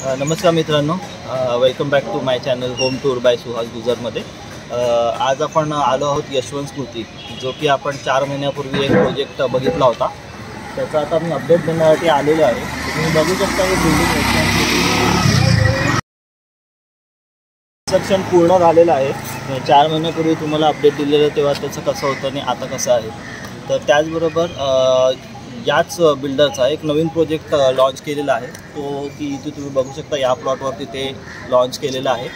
नमस्कार मित्रांनो. Welcome back to my channel home tour by Suhas गुजरमध्ये आज आपण आलो आहोत यशवंत स्मृती जो की आपण चार महिन्यापूर्वी एक प्रोजेक्ट बघितला होता. त्याचा आता मी अपडेट देण्यासाठी आलेलो आहे. तुम्ही बघू शकता हे बिल्डिंग कन्स्ट्रक्शन पूर्ण झालेलं आहे. चार महिन्यापूर्वी तुम्हाला अपडेट दिलेलं तेव्हा त्याचं कसं होतं आणि आता कसं आहे. तर त्याचबरोबर याच बिल्डरचा एक नवीन प्रोजेक्ट लॉन्च केलेला आहे. तो की इथे तुम्ही बघू शकता या प्लॉटवरती ते लॉन्च केलेलं आहे.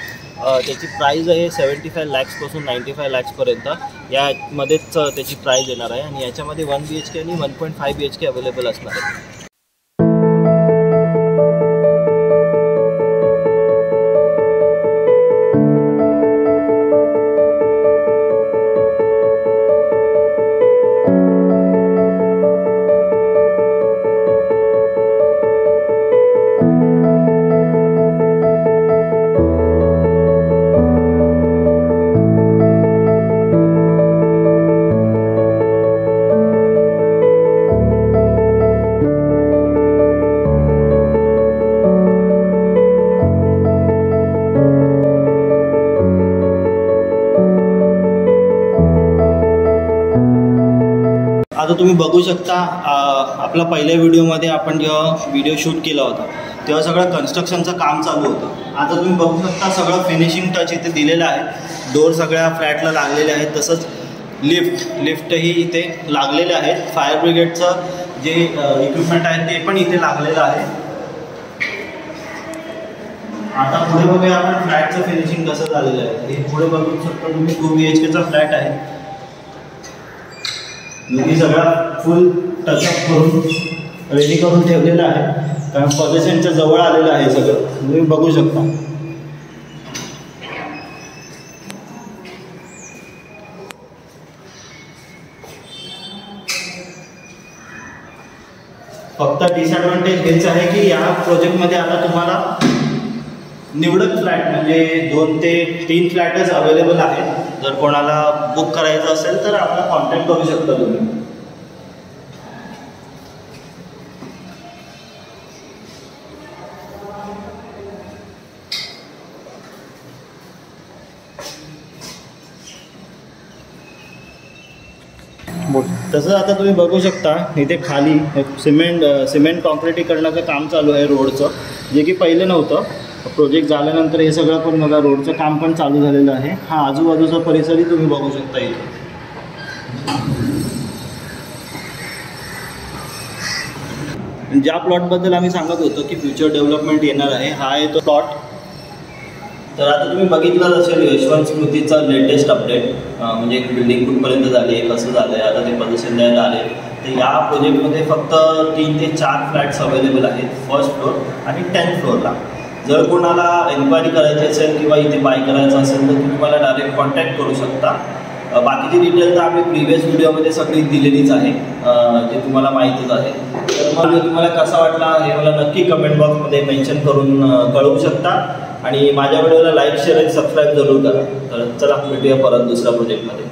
त्याची प्राईज आहे सेवन्टी फाय लॅक्सपासून नाईंटी फाय लॅक्सपर्यंत यामध्येच त्याची प्राईज येणार आहे. आणि याच्यामध्ये वन बी एच के आणि one point five B H K available असणार आहे. आता तुम्ही बघू शकता आपला पहिल्या व्हिडिओमध्ये आपण जेव्हा व्हिडिओ शूट केला होता तेव्हा सगळं कन्स्ट्रक्शनचं काम चालू होतं. आता तुम्ही बघू शकता सगळं फिनिशिंग टच इथे दिलेलं आहे. डोर सगळ्या फ्लॅटला लागलेले आहेत तसंच लिफ्ट लिफ्टही इथे लागलेले आहेत. फायर ब्रिगेडचं जे इक्विपमेंट आहे ते पण इथे लागलेलं आहे. आता पुढे बघूया आपण फ्लॅटचं फिनिशिंग कसं झालेलं आहे. हे पुढे बघू शकता तुम्ही टू बी एच केचा फ्लॅट आहे. मी सगळा फुल टचअप करून रेडी करून ठेवलेला आहे. कारण पॉझिशनच्या जवळ आलेलं आहे सगळं. तुम्ही बघू शकता. फक्त डिसएडव्हान्टेज हेच आहे की या प्रोजेक्टमध्ये आता तुम्हाला निवडक फ्लॅट म्हणजे दोन ते तीन फ्लॅटच अवेलेबल आहेत. जर कोणाला बुक करायचं असेल तर आपला कॉन्टॅक्ट करू शकता तुम्ही. तसं आता तुम्ही बघू शकता इथे खाली सिमेंट सिमेंट कॉन्क्रिटीकरणाचं काम चालू आहे रोडचं जे की पहिलं नव्हतं. प्रोजेक्ट झाल्यानंतर हे सगळं पण बघा रोडचं काम पण चालू झालेलं आहे. हा आजूबाजूचा परिसरही तुम्ही बघू शकता इथे. ज्या प्लॉटबद्दल आम्ही सांगत होतो की फ्युचर डेव्हलपमेंट येणार आहे हा आहे तो प्लॉट तर आता तुम्ही बघितलं असेल यशवंत स्मृतीचा लेटेस्ट अपडेट म्हणजे बिल्डिंग कुठपर्यंत झाली आहे कसं झालं आहे आता ते प्रदर्शन द्यायला आले. तर या प्रोजेक्टमध्ये फक्त तीन ते चार फ्लॅट्स अवेलेबल आहेत फर्स्ट फ्लोअर आणि टेन्थ फ्लोअरला जर कोणाला एन्क्वायरी करायची असेल किंवा इथे बाय करायचं असेल तर तुम्ही मला डायरेक्ट कॉन्टॅक्ट करू शकता. बाकीची डिटेल तर आम्ही प्रिव्हियस व्हिडिओमध्ये सगळी दिलेलीच आहे. जे तुम्हाला माहितीच आहे. तर मग तुम्हाला कसा वाटला हे मला नक्की कमेंट बॉक्समध्ये मेन्शन करून कळवू शकता. आणि माझ्या व्हिडिओला लाईक शेअर आणि सबस्क्राईब जरूर करा. तर चला भेटूया परत दुसऱ्या प्रोजेक्टमध्ये